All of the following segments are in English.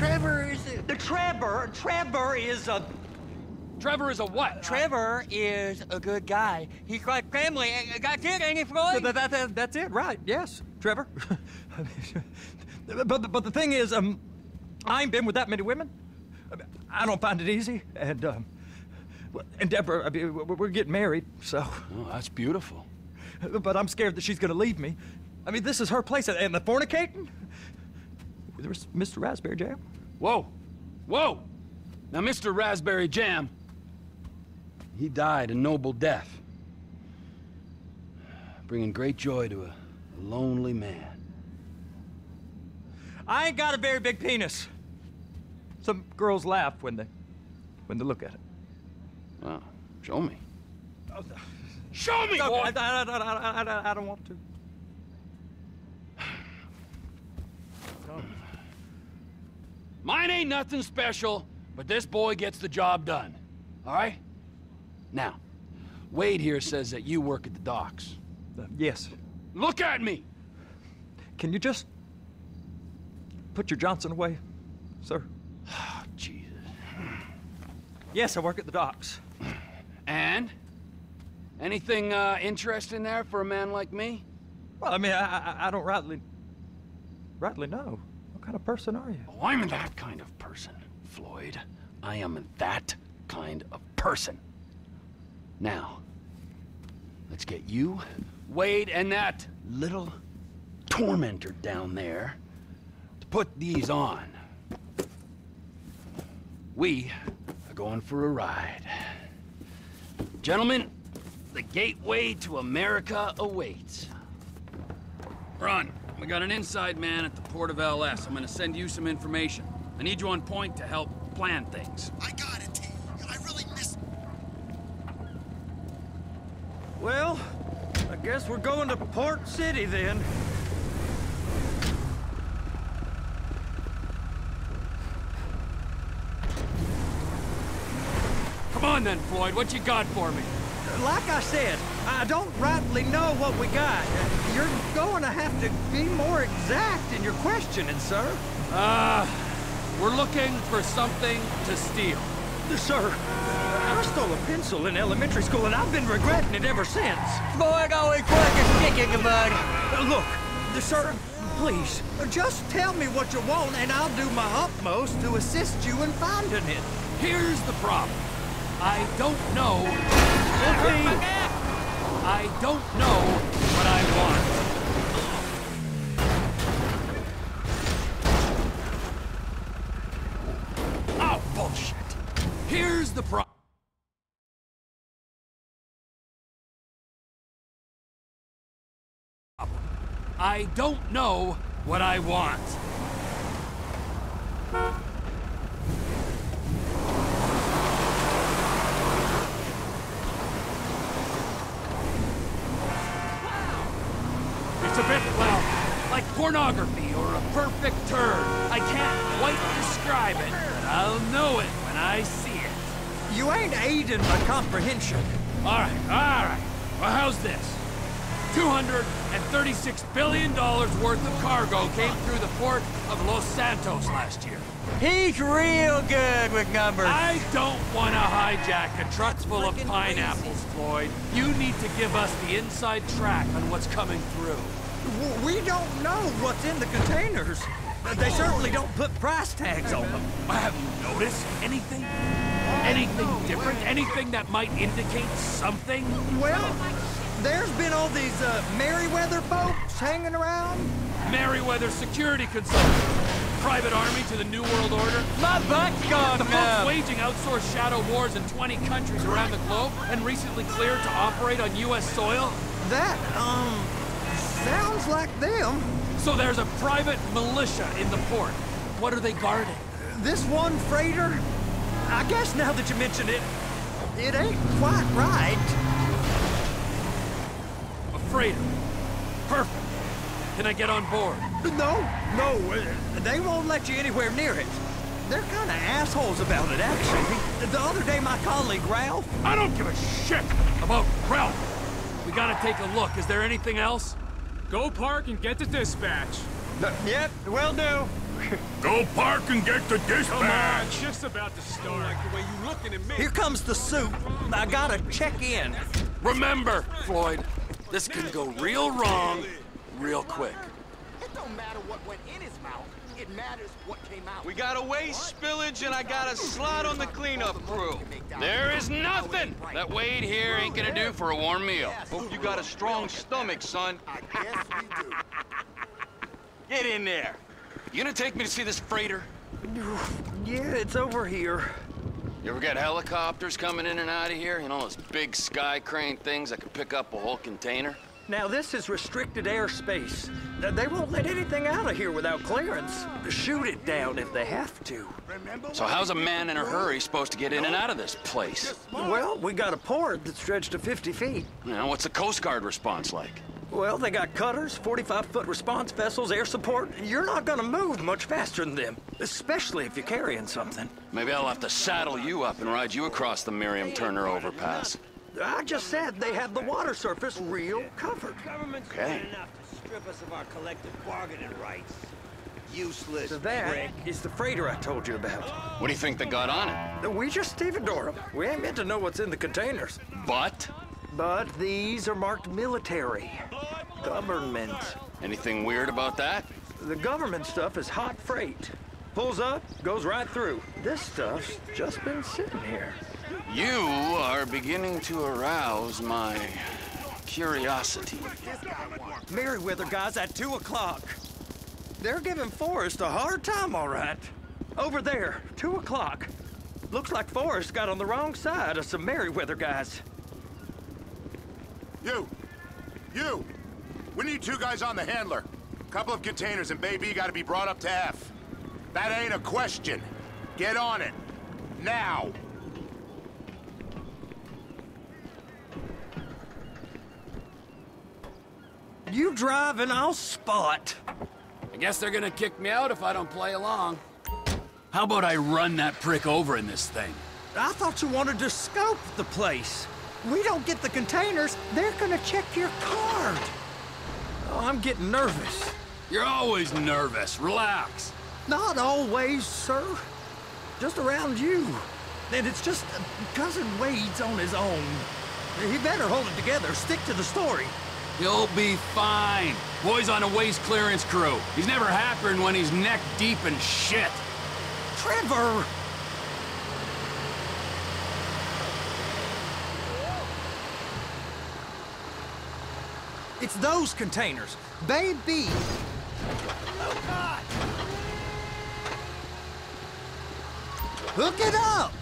Trevor is a... The Trevor, Trevor is a... Trevor is a what? Trevor is a good guy. He's like family. That's it, ain't he, Floyd? That, that, that, that's it, right? Yes, Trevor. but but the thing is, um, I ain't been with that many women. I don't find it easy, and um, and Deborah, I mean, we're getting married, so. Oh, that's beautiful. But I'm scared that she's gonna leave me. I mean, this is her place, and the fornicating. There's Mr. Raspberry Jam. Whoa, whoa! Now, Mr. Raspberry Jam, he died a noble death, bringing great joy to a lonely man. I ain't got a very big penis. Some girls laugh when they when they look at it. Well, show me. Oh, show me, boy! I, I, I, I, I, I don't want to. Mine ain't nothing special, but this boy gets the job done. All right? Now, Wade here says that you work at the docks. Uh, yes. Look at me! Can you just put your Johnson away, sir? Oh, Jesus. Yes, I work at the docks. And? Anything uh, interesting there for a man like me? Well, I mean, I, I, I don't rightly, rightly know. Kind of person are you? Oh, I'm that kind of person, Floyd. I am that kind of person. Now, let's get you, Wade, and that little tormentor down there to put these on. We are going for a ride. Gentlemen, the gateway to America awaits. Run. We got an inside man at the port of LS. I'm gonna send you some information. I need you on point to help plan things. I got it, T. I really missed... Well, I guess we're going to Port City then. Come on then, Floyd. What you got for me? Like I said, I don't rightly know what we got. You're going to have to be more exact in your questioning, sir. Uh, we're looking for something to steal. The sir, I stole a pencil in elementary school, and I've been regretting it ever since. Floyd always was a stick in the mud. Uh, Look, the sir, please, just tell me what you want, and I'll do my utmost to assist you in finding it. Here's the problem. I don't know. I don't know what I want. I don't know what I want. It's a bit, well, like pornography or a perfect turn. I can't quite describe it, but I'll know it when I see it. You ain't aiding my comprehension. All right, all right. Well, how's this? $236 billion worth of cargo came through the port of Los Santos last year. He's real good with numbers. I don't want to hijack a truck full of pineapples, Floyd. You need to give us the inside track on what's coming through. We don't know what's in the containers. They certainly don't put price tags on them. Have you noticed anything? Anything different? Anything that might indicate something? Well, there's been all these uh, Merryweather folks hanging around. Merryweather Security Consultant. Private army to the New World Order. My butt's gone The folks waging outsourced shadow wars in 20 countries around the globe and recently cleared to operate on U.S. soil. That, um, sounds like them. So there's a private militia in the port. What are they guarding? This one freighter, I guess now that you mention it, it ain't quite right. A freighter. Perfect. Can I get on board? No, no, uh, they won't let you anywhere near it. They're kind of assholes about it, actually. The other day, my colleague, Ralph, I don't give a shit about Ralph. We gotta take a look. Is there anything else? Go park and get the dispatch. Yep, will do. Go park and get the dispatch. Come on, just about to start. Like the way you looking at me. Here comes the suit. I gotta check in. Remember, Floyd, this can go real wrong real quick. It don't matter what went in his mouth. It matters what came out. We got a waste spillage and I got a slot on the cleanup crew. There is nothing that Wade here ain't gonna do for a warm meal. Hope you got a strong stomach, son. I guess we do. Get in there. You gonna take me to see this freighter? Yeah, it's over here. You ever got helicopters coming in and out of here? You know, those big sky crane things that can pick up a whole container? Now, this is restricted airspace. They won't let anything out of here without clearance. Shoot it down if they have to. So how's a man in a hurry supposed to get in and out of this place? Well, we got a port that stretched to 50 feet. You know, what's the Coast Guard response like? Well, they got cutters, 45-foot response vessels, air support. You're not gonna move much faster than them, especially if you're carrying something. Maybe I'll have to saddle you up and ride you across the Miriam Turner overpass. I just said they have the water surface real covered. Government's Okay. enough to strip us of our collective bargaining rights. Useless So that prick. is the freighter I told you about. What do you think they got on it? We just stevedore them. We ain't meant to know what's in the containers. But? But these are marked military. Government. Anything weird about that? The government stuff is hot freight. Pulls up, goes right through. This stuff's just been sitting here. You are beginning to arouse my curiosity. Merryweather guys at 2 o'clock. They're giving Forrest a hard time, all right. Over there, 2 o'clock. Looks like Forrest got on the wrong side of some Merryweather guys. You! You! We need two guys on the handler. Couple of containers and Baby gotta be brought up to F. That ain't a question. Get on it. Now! You drive and I'll spot. I guess they're gonna kick me out if I don't play along. How about I run that prick over in this thing? I thought you wanted to scope the place. We don't get the containers, they're gonna check your card. Oh, I'm getting nervous. You're always nervous. Relax. Not always, sir. Just around you. And it's just uh, Cousin Wade's on his own. He better hold it together, stick to the story. He'll be fine. Boy's on a waste clearance crew. He's never happier than when he's neck deep in shit. Trevor! It's those containers. Oh, God! Hook it up!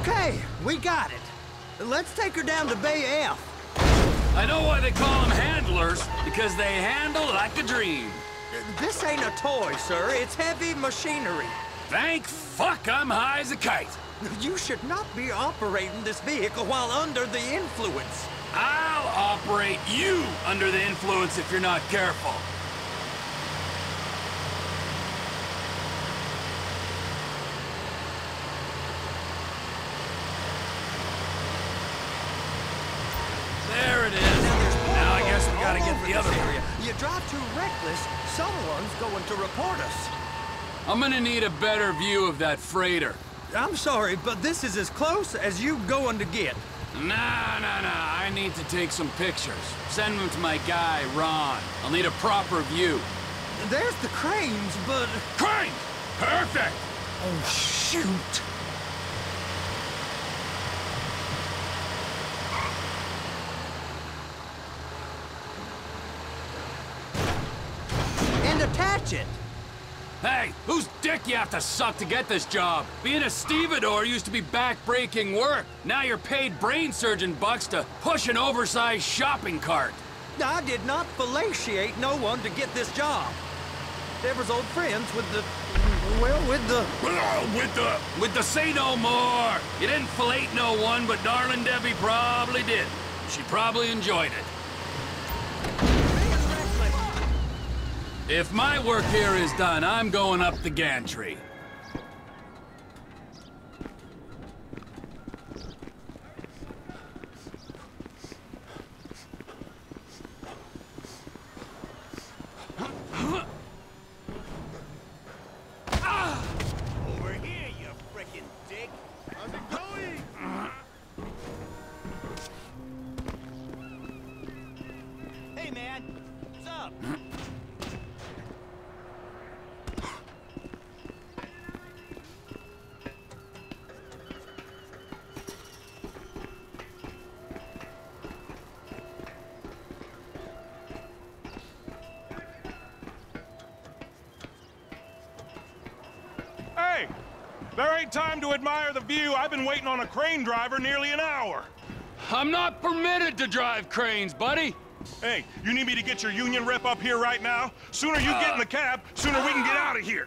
Okay, we got it. Let's take her down to Bay F. I know why they call them handlers, because they handle like a dream. This ain't a toy, sir. It's heavy machinery. Thank fuck I'm high as a kite. You should not be operating this vehicle while under the influence. I'll operate you under the influence if you're not careful. There it is. Now I guess we gotta get the other area. You drive too reckless, someone's going to report us. I'm gonna need a better view of that freighter. I'm sorry, but this is as close as you going to get. Nah, nah, nah. I need to take some pictures. Send them to my guy, Ron. I'll need a proper view. There's the cranes, but... Crane! Perfect! Oh, shoot! And attach it. Hey, you have to suck to get this job? Being a stevedore used to be back-breaking work. Now you're paid brain surgeon bucks to push an oversized shopping cart. I did not fellatiate no one to get this job. Deborah's old friends with the... Well, with the... With the... With the say no more. You didn't fillet no one, but darling Debbie probably did. She probably enjoyed it. If my work here is done, I'm going up the gantry. Hey! There ain't time to admire the view. I've been waiting on a crane driver nearly an hour. I'm not permitted to drive cranes, buddy. Hey, you need me to get your union rep up here right now? Sooner you get in the cab, sooner we can get out of here.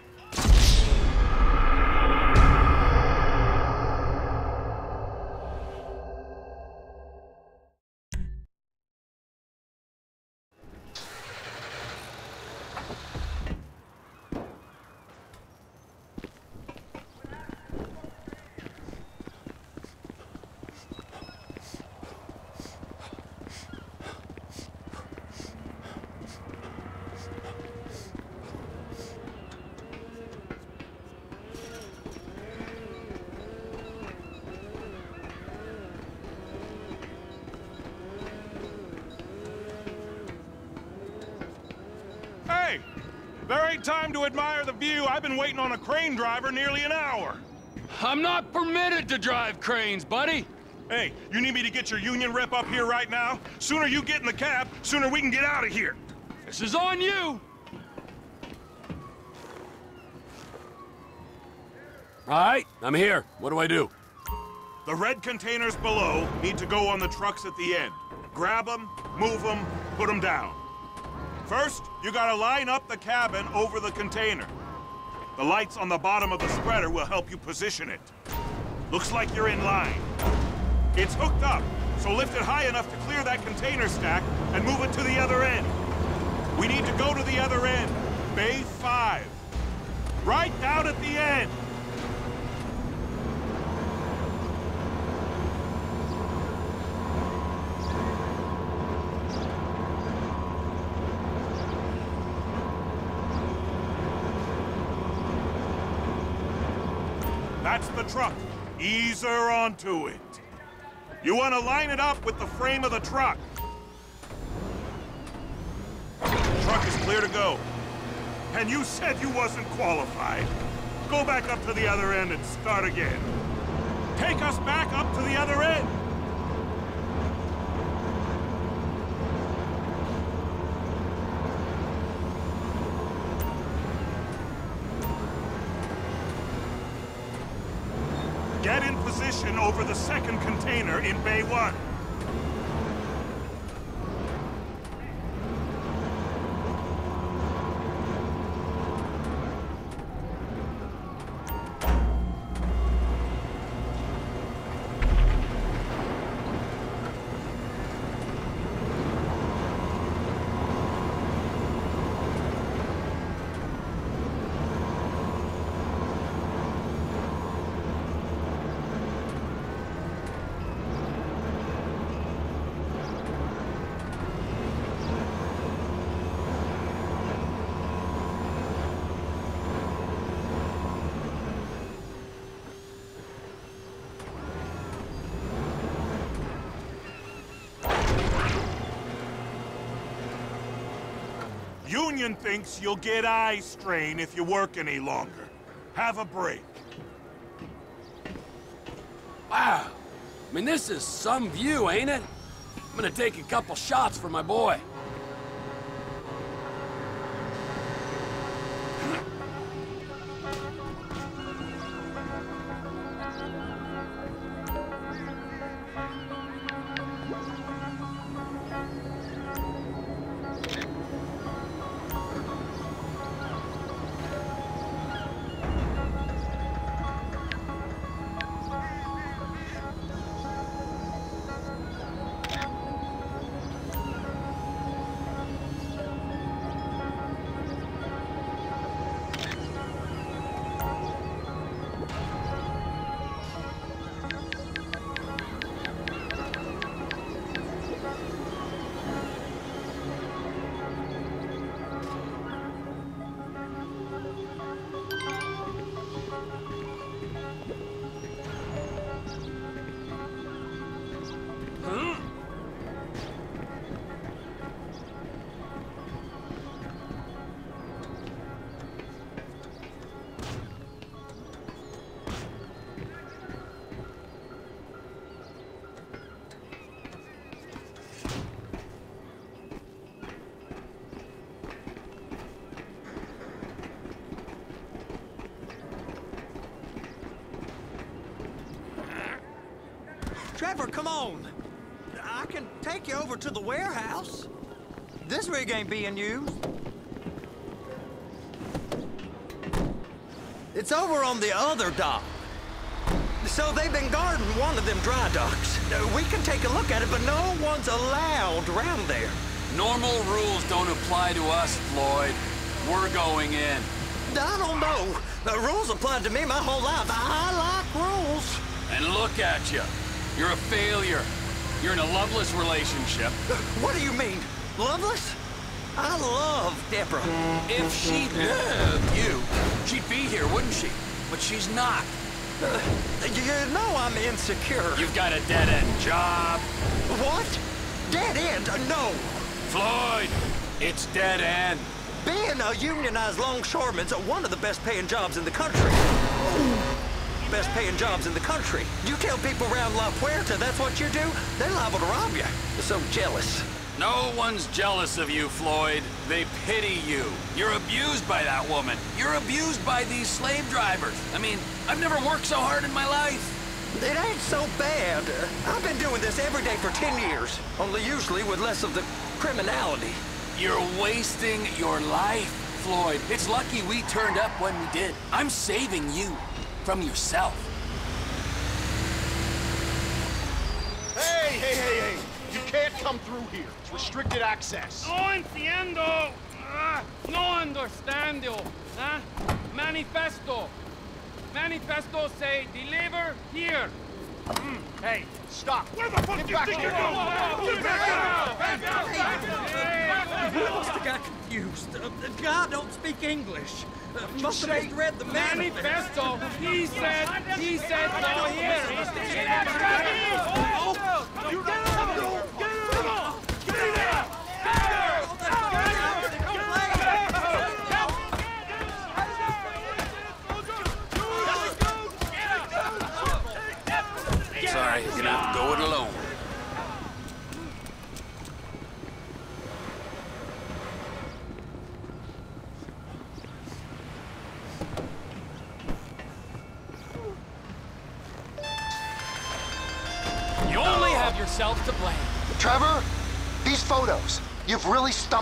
There ain't time to admire the view. I've been waiting on a crane driver nearly an hour. I'm not permitted to drive cranes, buddy. Hey, you need me to get your union rep up here right now? Sooner you get in the cab, sooner we can get out of here. This is on you. All right, I'm here. What do I do? The red containers below need to go on the trucks at the end. Grab them, move them, put them down. First, you gotta line up the cabin over the container. The lights on the bottom of the spreader will help you position it. Looks like you're in line. It's hooked up, so lift it high enough to clear that container stack and move it to the other end. We need to go to the other end, Bay 5. Right down at the end. That's the truck. Ease her onto it. You want to line it up with the frame of the truck. Truck is clear to go. And you said you wasn't qualified. Go back up to the other end and start again. Take us back up to the other end. Get position over the second container in Bay 1. Union thinks you'll get eye strain if you work any longer. Have a break. Wow. I mean, this is some view, ain't it? I'm gonna take a couple shots for my boy. Trevor, come on. I can take you over to the warehouse. This rig ain't being used. It's over on the other dock. So they've been guarding one of them dry docks. Uh, We can take a look at it, but no one's allowed around there. Normal rules don't apply to us, Floyd. We're going in. I don't know. The rules applied to me my whole life. I like rules. And look at you. You're a failure. You're in a loveless relationship. Uh, What do you mean? Loveless? I love Deborah. If she loved you, she'd be here, wouldn't she? But she's not. Uh, you know I'm insecure. You've got a dead-end job. What? Dead end? Uh, No. Floyd, it's dead end. Being a unionized longshoreman's one of the best paying jobs in the country. Best paying jobs in the country. You tell people around La Puerta that's what you do, they're liable to rob you. They're so jealous. No one's jealous of you, Floyd. They pity you. You're abused by that woman. You're abused by these slave drivers. I mean, I've never worked so hard in my life. It ain't so bad. I've been doing this every day for 10 years, only usually with less of the criminality. You're wasting your life, Floyd. It's lucky we turned up when we did. I'm saving you from yourself. Hey, hey, hey, hey! You can't come through here. It's restricted access. No entiendo. Ah, no understand. Huh? Manifesto. Manifesto say deliver here. Hey, stop. Where the fuck Get you back think you're going? Get back out! He must have got confused. Uh, the guy don't speak English. Uh, must have misread the manifesto. He said. He said no here. Get out! Get out!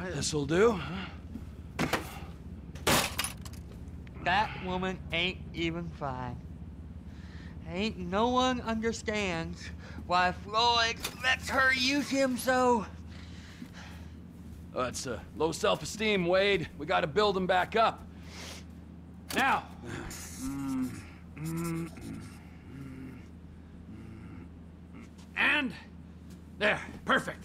All right, this'll do. That woman ain't even fine. Ain't no one understands why Floyd lets her use him so. Oh, that's uh, low self-esteem, Wade. We got to build him back up. Now. And there, perfect.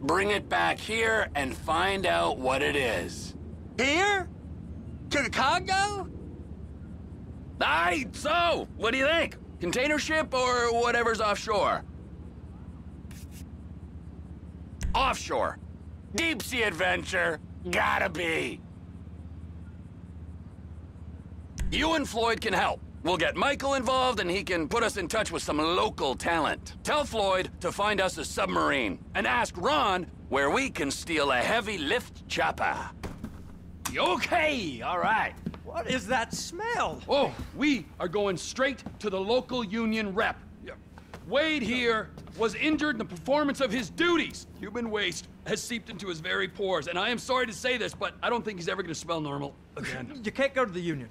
bring it back here, and find out what it is. Here? To the Congo? Aye, so, what do you think? Container ship or whatever's offshore? Offshore. Deep sea adventure. Gotta be. You and Floyd can help. We'll get Michael involved and he can put us in touch with some local talent. Tell Floyd to find us a submarine and ask Ron where we can steal a heavy lift chopper. Okay, all right. What is that smell? Oh, we are going straight to the local union rep. Wade here was injured in the performance of his duties. Human waste has seeped into his very pores, and I am sorry to say this, but I don't think he's ever gonna smell normal again. You can't go to the union.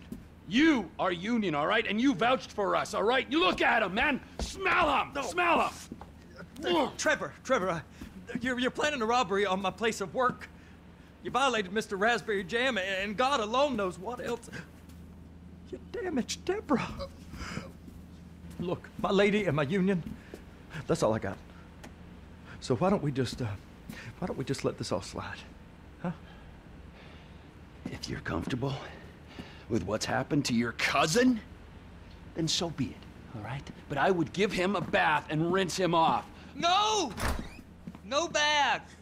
You are union, all right? And you vouched for us, all right? You look at him, man. Smell him. Smell him. Uh, Trevor, Trevor, uh, you're, you're planning a robbery on my place of work. You violated Mr. Raspberry Jam, and God alone knows what else. You damaged Deborah. Look, my lady and my union, that's all I got. So why don't we just, uh, why don't we just let this all slide? Huh? If you're comfortable with what's happened to your cousin, then so be it, all right? But I would give him a bath and rinse him off. No! No bath!